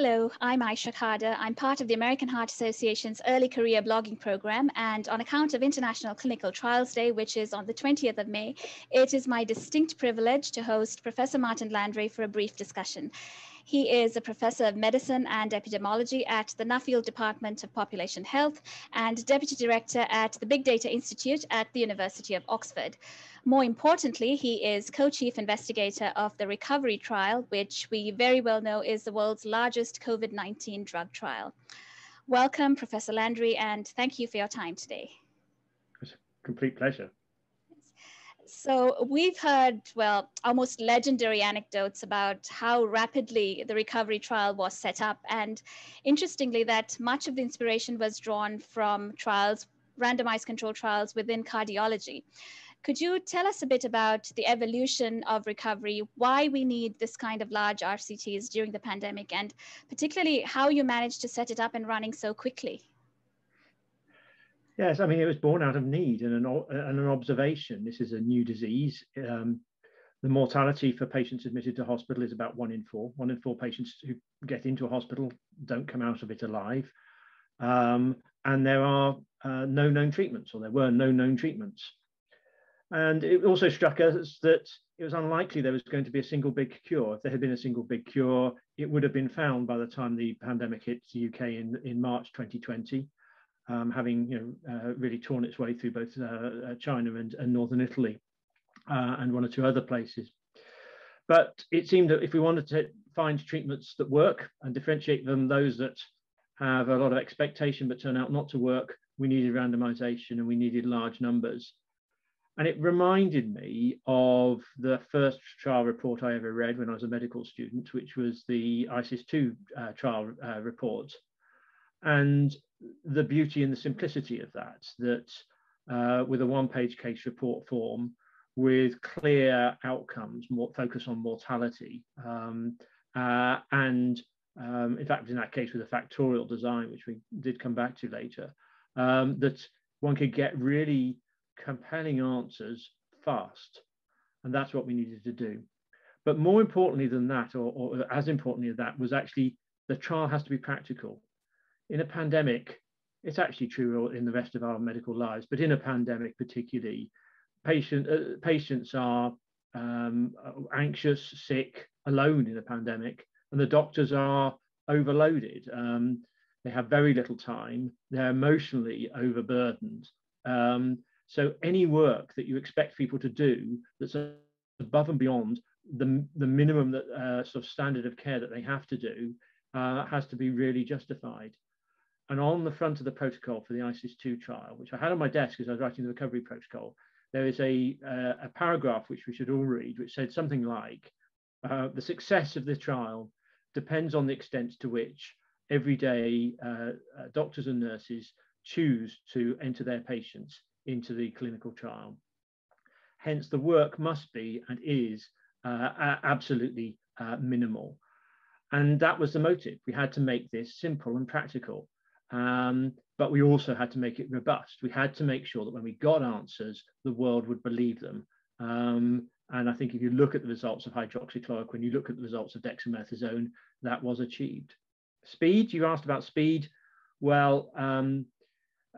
Hello, I'm Aisha Khader. I'm part of the American Heart Association's early career blogging program. And on account of International Clinical Trials Day, which is on the 20th of May, it is my distinct privilege to host Professor Martin Landray for a brief discussion. He is a professor of medicine and epidemiology at the Nuffield Department of Population Health and deputy director at the Big Data Institute at the University of Oxford. More importantly, he is co-chief investigator of the recovery trial, which we very well know is the world's largest COVID-19 drug trial. Welcome, Professor Landray, and thank you for your time today. It's a complete pleasure. So we've heard, well, almost legendary anecdotes about how rapidly the recovery trial was set up. And interestingly, that much of the inspiration was drawn from trials, randomized control trials within cardiology. Could you tell us a bit about the evolution of recovery, why we need this kind of large RCTs during the pandemic, and particularly how you managed to set it up and running so quickly? Yes, I mean, it was born out of need and an, and an observation. This is a new disease. Um, the mortality for patients admitted to hospital is about one in four. One in four patients who get into a hospital don't come out of it alive. Um, and there are uh, no known treatments, or there were no known treatments. And it also struck us that it was unlikely there was going to be a single big cure. If there had been a single big cure, it would have been found by the time the pandemic hit the UK in, in March 2020 um, having you know, uh, really torn its way through both uh, China and, and, northern Italy uh, and one or two other places. But it seemed that if we wanted to find treatments that work and differentiate them, those that have a lot of expectation but turn out not to work, we needed randomization and we needed large numbers. And it reminded me of the first trial report I ever read when I was a medical student, which was the ISIS 2 uh, trial uh, report. And the beauty and the simplicity of that, that uh, with a one page case report form with clear outcomes, more focus on mortality, um, uh, and um, in fact, in that case, with a factorial design, which we did come back to later, um, that one could get really compelling answers fast. And that's what we needed to do. But more importantly than that, or, or as importantly as that, was actually the trial has to be practical in a pandemic, it's actually true in the rest of our medical lives, but in a pandemic particularly, patient, uh, patients are um, anxious, sick, alone in a pandemic, and the doctors are overloaded. Um, they have very little time. They're emotionally overburdened. Um, so any work that you expect people to do that's above and beyond the, the minimum that uh, sort of standard of care that they have to do uh, has to be really justified. And on the front of the protocol for the ISIS 2 trial, which I had on my desk as I was writing the recovery protocol, there is a, uh, a paragraph which we should all read, which said something like uh, the success of the trial depends on the extent to which everyday uh, uh doctors and nurses choose to enter their patients into the clinical trial. Hence, the work must be and is uh, absolutely uh, minimal. And that was the motive. We had to make this simple and practical. Um, but we also had to make it robust. We had to make sure that when we got answers, the world would believe them. Um, and I think if you look at the results of hydroxychloroquine, you look at the results of dexamethasone, that was achieved. Speed, you asked about speed. Well, um,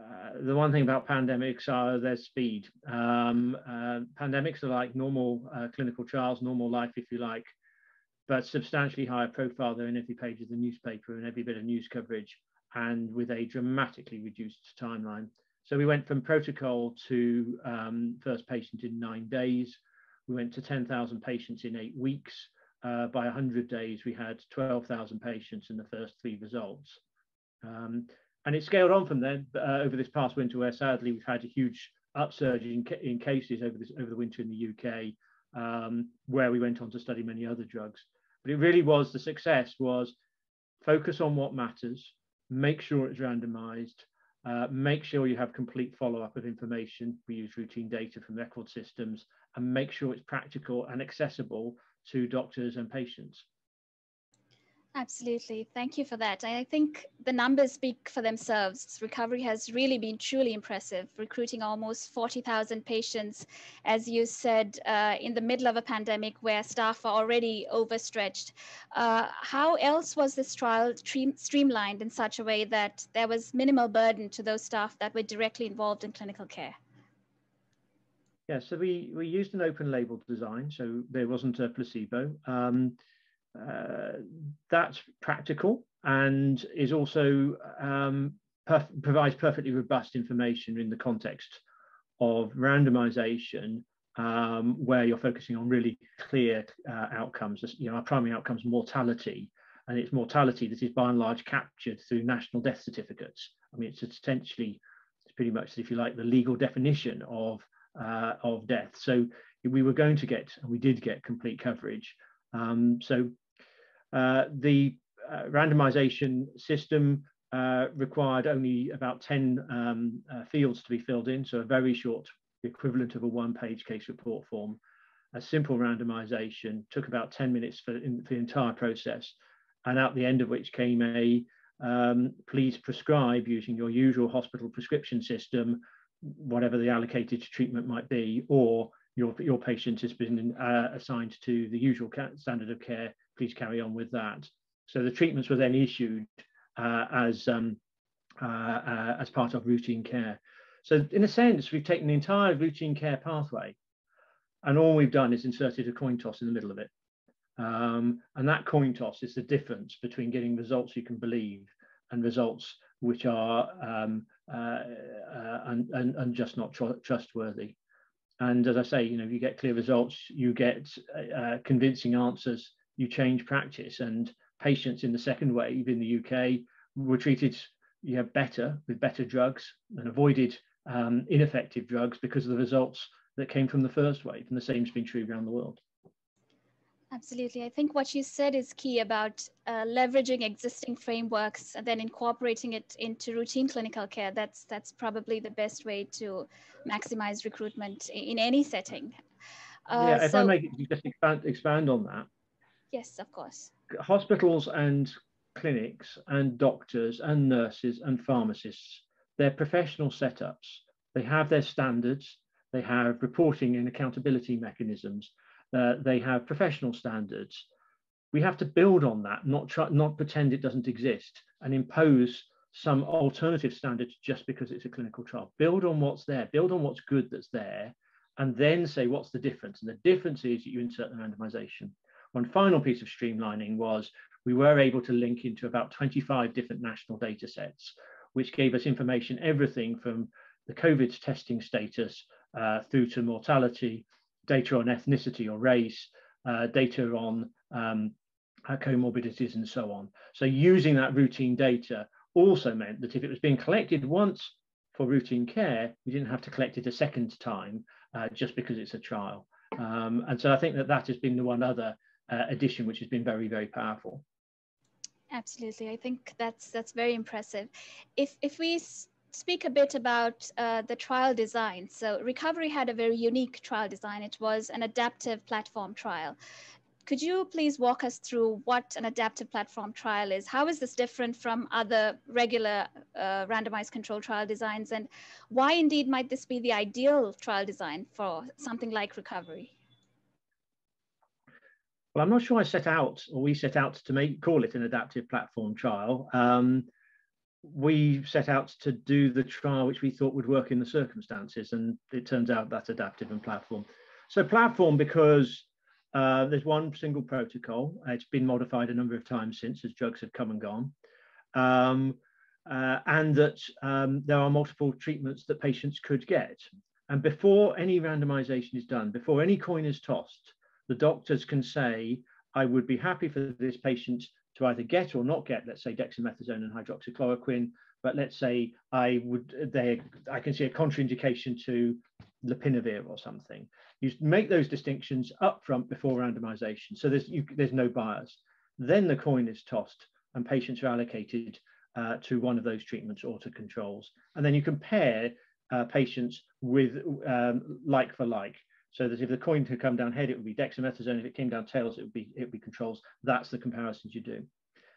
uh, the one thing about pandemics are their speed. Um, uh, pandemics are like normal uh, clinical trials, normal life, if you like, but substantially higher profile. They're in every page of the newspaper and every bit of news coverage and with a dramatically reduced timeline. So we went from protocol to um, first patient in nine days. We went to 10,000 patients in eight weeks. Uh, by 100 days, we had 12,000 patients in the first three results. Um, and it scaled on from then uh, over this past winter, where sadly we've had a huge upsurge in, in cases over, this, over the winter in the UK, um, where we went on to study many other drugs. But it really was the success was focus on what matters, make sure it's randomized, uh, make sure you have complete follow-up of information. We use routine data from record systems and make sure it's practical and accessible to doctors and patients. Absolutely. Thank you for that. I think the numbers speak for themselves. Recovery has really been truly impressive, recruiting almost 40,000 patients, as you said, uh, in the middle of a pandemic where staff are already overstretched. Uh, how else was this trial streamlined in such a way that there was minimal burden to those staff that were directly involved in clinical care? Yeah, so we, we used an open label design, so there wasn't a placebo. Um, uh, that's practical and is also um, perf provides perfectly robust information in the context of randomization um, where you're focusing on really clear uh, outcomes. You know, our primary outcomes mortality, and it's mortality that is by and large captured through national death certificates. I mean, it's essentially, it's pretty much, if you like, the legal definition of uh, of death. So we were going to get, and we did get complete coverage. Um, so uh, the uh, randomization system uh, required only about 10 um, uh, fields to be filled in, so a very short, equivalent of a one-page case report form. A simple randomization took about 10 minutes for, in, for the entire process, and at the end of which came a um, please prescribe using your usual hospital prescription system, whatever the allocated treatment might be, or your, your patient has been uh, assigned to the usual standard of care please carry on with that. So the treatments were then issued uh, as, um, uh, uh, as part of routine care. So in a sense, we've taken the entire routine care pathway and all we've done is inserted a coin toss in the middle of it. Um, and that coin toss is the difference between getting results you can believe and results which are um, uh, uh, and, and, and, just not tr trustworthy. And as I say, you know, you get clear results, you get uh, convincing answers you change practice. And patients in the second wave in the UK were treated yeah, better with better drugs and avoided um, ineffective drugs because of the results that came from the first wave. And the same has been true around the world. Absolutely. I think what you said is key about uh, leveraging existing frameworks and then incorporating it into routine clinical care. That's that's probably the best way to maximize recruitment in any setting. Uh, yeah, if so, I may just expand, expand on that, Yes, of course. Hospitals and clinics and doctors and nurses and pharmacists, they're professional setups. They have their standards, they have reporting and accountability mechanisms, uh, they have professional standards. We have to build on that, not try, not pretend it doesn't exist and impose some alternative standards just because it's a clinical trial. Build on what's there, build on what's good that's there, and then say what's the difference. And the difference is that you insert the randomization. One final piece of streamlining was we were able to link into about 25 different national data sets, which gave us information, everything from the COVID testing status uh, through to mortality, data on ethnicity or race, uh, data on um, comorbidities and so on. So using that routine data also meant that if it was being collected once for routine care, we didn't have to collect it a second time uh, just because it's a trial. Um, and so I think that that has been the one other uh, addition, which has been very, very powerful. Absolutely, I think that's that's very impressive. If if we speak a bit about uh, the trial design, so Recovery had a very unique trial design. It was an adaptive platform trial. Could you please walk us through what an adaptive platform trial is? How is this different from other regular uh, randomized control trial designs? And why indeed might this be the ideal trial design for something like recovery? Well, I'm not sure I set out or we set out to make call it an adaptive platform trial. Um, we set out to do the trial which we thought would work in the circumstances, and it turns out that's adaptive and platform. So platform because uh, there's one single protocol. It's been modified a number of times since as drugs have come and gone. Um, uh, and that um, there are multiple treatments that patients could get. And before any randomization is done, before any coin is tossed, the doctors can say, I would be happy for this patient to either get or not get, let's say, dexamethasone and hydroxychloroquine, but let's say I would, they, I can see a contraindication to lopinavir or something. You make those distinctions up front before randomization, so there's, you, there's no bias. Then the coin is tossed and patients are allocated uh, to one of those treatments or to controls. And then you compare uh, patients with um, like for like so that if the coin had come down head, it would be dexamethasone. If it came down tails, it would be it would be controls. That's the comparisons you do.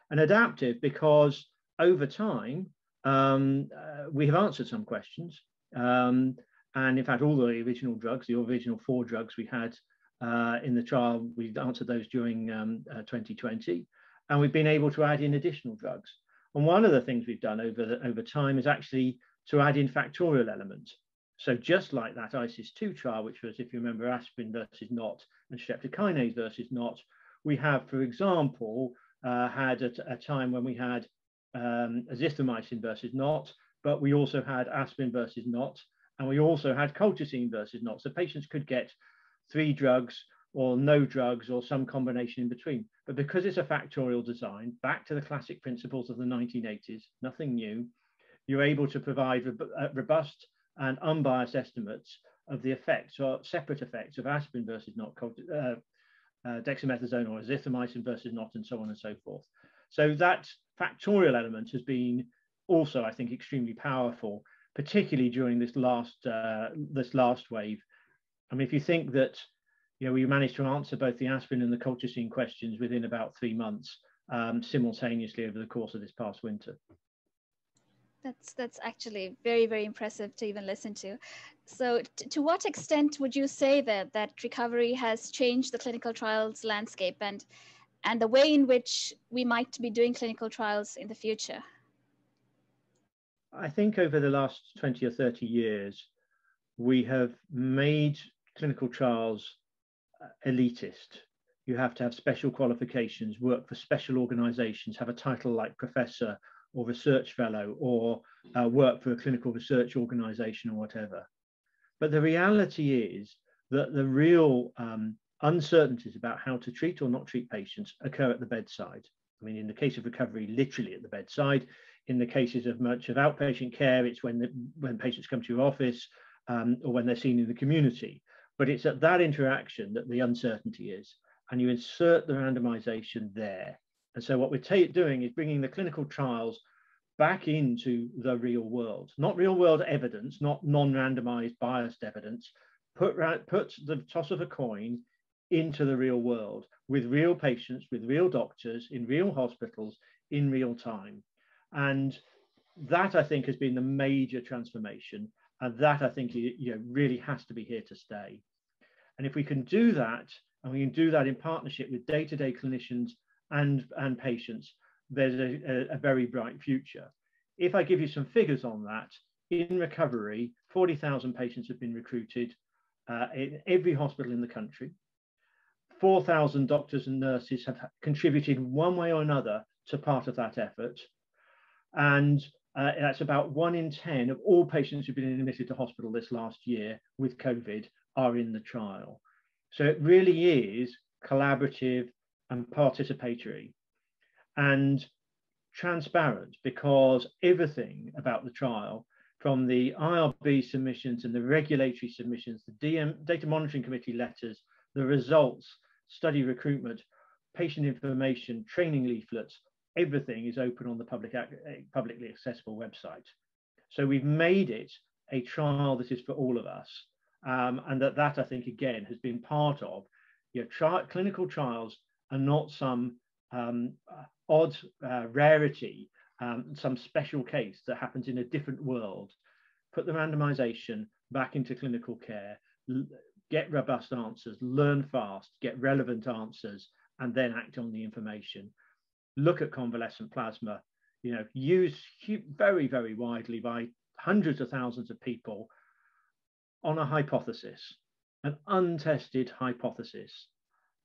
and adaptive because over time, um, uh, we have answered some questions. Um, and in fact, all the original drugs, the original four drugs we had uh, in the trial, we answered those during um, uh, 2020. And we've been able to add in additional drugs. And one of the things we've done over, the, over time is actually to add in factorial elements. So just like that ISIS-2 trial, which was, if you remember, aspirin versus not and streptokinase versus not, we have, for example, uh, had a, a, time when we had um, azithromycin versus not, but we also had aspirin versus not, and we also had colchicine versus not. So patients could get three drugs or no drugs or some combination in between. But because it's a factorial design, back to the classic principles of the 1980s, nothing new, you're able to provide uh, robust and unbiased estimates of the effects or separate effects of aspirin versus not, uh, uh, dexamethasone or azithromycin versus not, and so on and so forth. So that factorial element has been also, I think, extremely powerful, particularly during this last uh, this last wave. I mean, if you think that you know we managed to answer both the aspirin and the colchicine questions within about three months um, simultaneously over the course of this past winter. That's that's actually very very impressive to even listen to. So, to what extent would you say that that recovery has changed the clinical trials landscape and and the way in which we might be doing clinical trials in the future? I think over the last 20 or 30 years, we have made clinical trials uh, elitist. You have to have special qualifications, work for special organizations, have a title like professor or research fellow or uh, work for a clinical research organization or whatever. But the reality is that the real um, uncertainties about how to treat or not treat patients occur at the bedside. I mean, in the case of recovery, literally at the bedside. In the cases of much of outpatient care, it's when, the, when patients come to your office um, or when they're seen in the community. But it's at that interaction that the uncertainty is. And you insert the randomization there. And so what we're doing is bringing the clinical trials back into the real world, not real world evidence, not non-randomized biased evidence. Put, put the toss of a coin into the real world with real patients, with real doctors, in real hospitals, in real time. And that I think has been the major transformation. And that I think you know, really has to be here to stay. And if we can do that, and we can do that in partnership with day-to-day clinicians and, and patients, there's a, a, very bright future. If I give you some figures on that, in recovery, 40,000 patients have been recruited uh, in every hospital in the country. 4,000 doctors and nurses have contributed one way or another to part of that effort. And uh, that's about one in 10 of all patients who've been admitted to hospital this last year with COVID are in the trial. So it really is collaborative and participatory and transparent because everything about the trial from the IRB submissions and the regulatory submissions, the DM, data monitoring committee letters, the results, study recruitment, patient information, training leaflets, everything is open on the public, publicly accessible website. So we've made it a trial that is for all of us. Um, and that, that I think, again, has been part of, you know, tri clinical trials are not some um, odd uh, rarity, um, some special case that happens in a different world. Put the randomization back into clinical care, get robust answers, learn fast, get relevant answers, and then act on the information. Look at convalescent plasma, you know, used very, very widely by hundreds of thousands of people on a hypothesis, an untested hypothesis,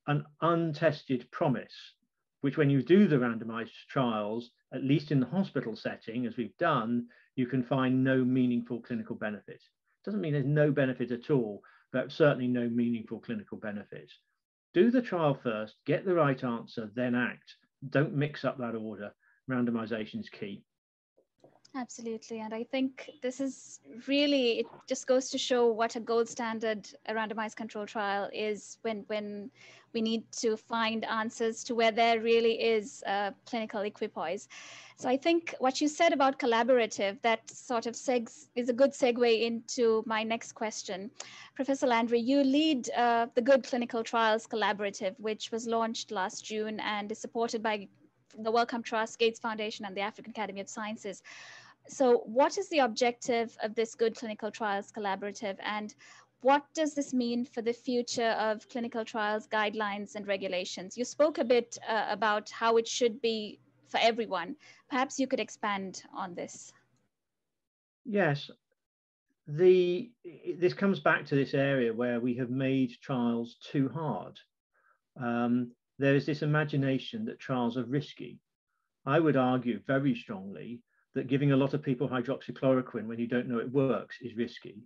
an untested promise, which when you do the randomized trials, at least in the hospital setting, as we've done, you can find no meaningful clinical benefit. Doesn't mean there's no benefit at all, but certainly no meaningful clinical benefit. Do the trial first, get the right answer, then act. Don't mix up that order. Randomization is key. Absolutely. And I think this is really, it just goes to show what a gold standard a randomized control trial is when, when we need to find answers to where there really is clinical equipoise. So I think what you said about collaborative, that sort of segs, is a good segue into my next question. Professor Landray, you lead uh, the Good Clinical Trials Collaborative, which was launched last June and is supported by the Wellcome Trust, Gates Foundation, and the African Academy of Sciences. So, what is the objective of this Good Clinical Trials Collaborative, and what does this mean for the future of clinical trials guidelines and regulations? You spoke a bit uh, about how it should be for everyone. Perhaps you could expand on this. Yes, the this comes back to this area where we have made trials too hard. Um, there is this imagination that trials are risky. I would argue very strongly that giving a lot of people hydroxychloroquine when you don't know it works is risky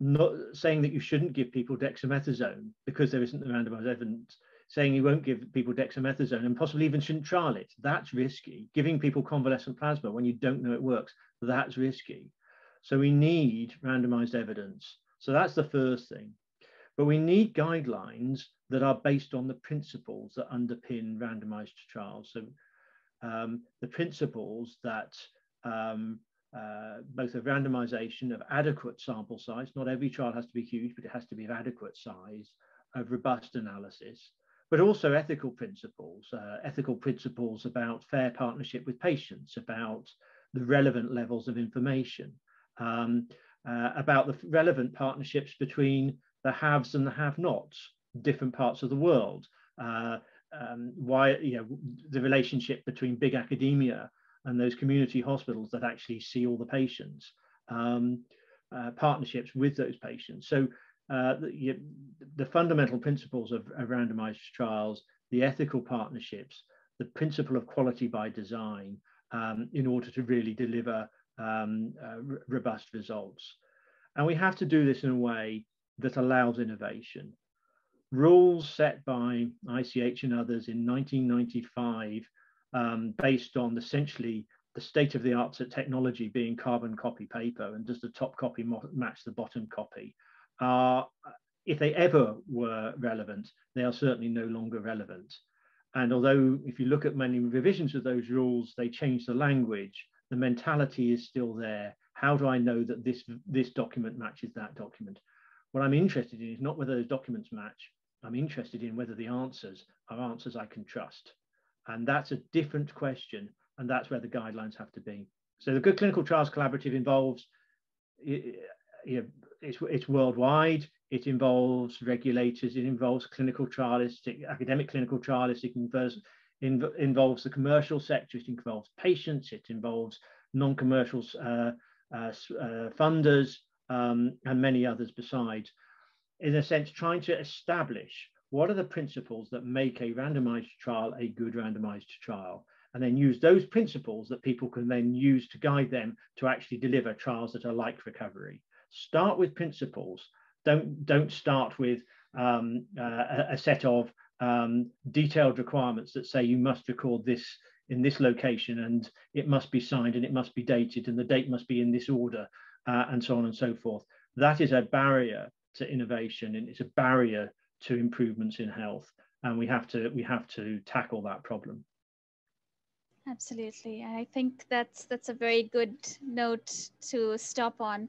not saying that you shouldn't give people dexamethasone because there isn't the randomized evidence, saying you won't give people dexamethasone and possibly even shouldn't trial it. That's risky. Giving people convalescent plasma when you don't know it works, that's risky. So we need randomized evidence. So that's the first thing. But we need guidelines that are based on the principles that underpin randomized trials. So um, the principles that um, uh, both a randomization of adequate sample size, not every trial has to be huge, but it has to be of adequate size, of robust analysis, but also ethical principles, uh, ethical principles about fair partnership with patients, about the relevant levels of information, um, uh, about the relevant partnerships between the haves and the have-nots, different parts of the world, uh, um, why you know the relationship between big academia and those community hospitals that actually see all the patients, um, uh, partnerships with those patients. So uh, the, the, fundamental principles of, of, randomized trials, the ethical partnerships, the principle of quality by design um, in order to really deliver um, uh, robust results. And we have to do this in a way that allows innovation. Rules set by ICH and others in 1995 um, based on essentially the state of the art technology being carbon copy paper and does the top copy match the bottom copy. Uh, if they ever were relevant they are certainly no longer relevant. And although if you look at many revisions of those rules they change the language the mentality is still there. How do i know that this this document matches that document what i'm interested in is not whether those documents match i'm interested in whether the answers are answers i can trust and that's a different question. And that's where the guidelines have to be. So the Good Clinical Trials Collaborative involves, you know, it's, it's worldwide. It involves regulators. It involves clinical trialists, academic clinical trialists. It involves, involves the commercial sector. It involves patients. It involves non-commercial uh, uh, uh, funders um, and many others besides. In a sense, trying to establish what are the principles that make a randomized trial a good randomized trial? And then use those principles that people can then use to guide them to actually deliver trials that are like recovery. Start with principles. Don't, don't start with um, uh, a set of um, detailed requirements that say you must record this in this location and it must be signed and it must be dated and the date must be in this order uh, and so on and so forth. That is a barrier to innovation and it's a barrier to improvements in health and we have to we have to tackle that problem absolutely. I think that's that's a very good note to stop on.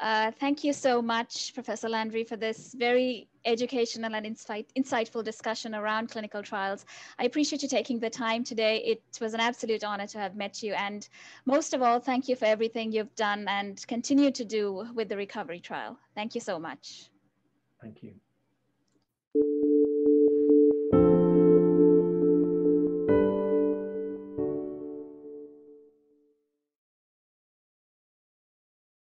Uh, thank you so much professor landray for this very educational and insight, insightful discussion around clinical trials. I appreciate you taking the time today. It was an absolute honor to have met you. And most of all thank you for everything you've done and continue to do with the recovery trial. Thank you so much. Thank you.